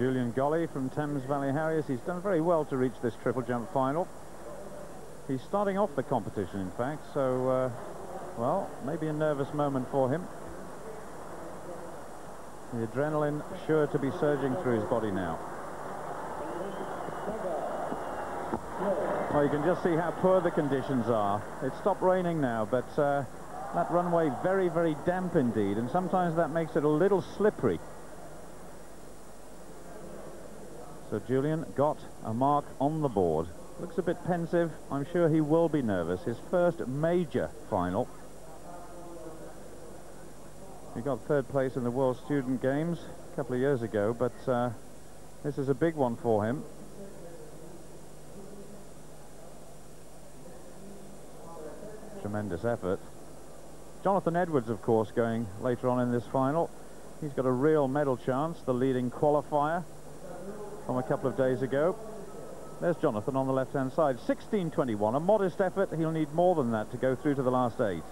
Julian Golley from Thames Valley Harriers. He's done very well to reach this triple jump final. He's starting off the competition, in fact, so, uh, well, maybe a nervous moment for him. The adrenaline sure to be surging through his body now. Well, you can just see how poor the conditions are. It stopped raining now, but uh, that runway very, very damp indeed, and sometimes that makes it a little slippery. So Julian got a mark on the board. Looks a bit pensive. I'm sure he will be nervous. His first major final. He got third place in the World Student Games a couple of years ago, but uh, this is a big one for him. Tremendous effort. Jonathan Edwards, of course, going later on in this final. He's got a real medal chance, the leading qualifier from a couple of days ago. There's Jonathan on the left-hand side. 16.21, a modest effort. He'll need more than that to go through to the last eight.